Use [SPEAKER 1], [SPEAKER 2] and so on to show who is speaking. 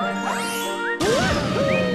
[SPEAKER 1] Woohoo!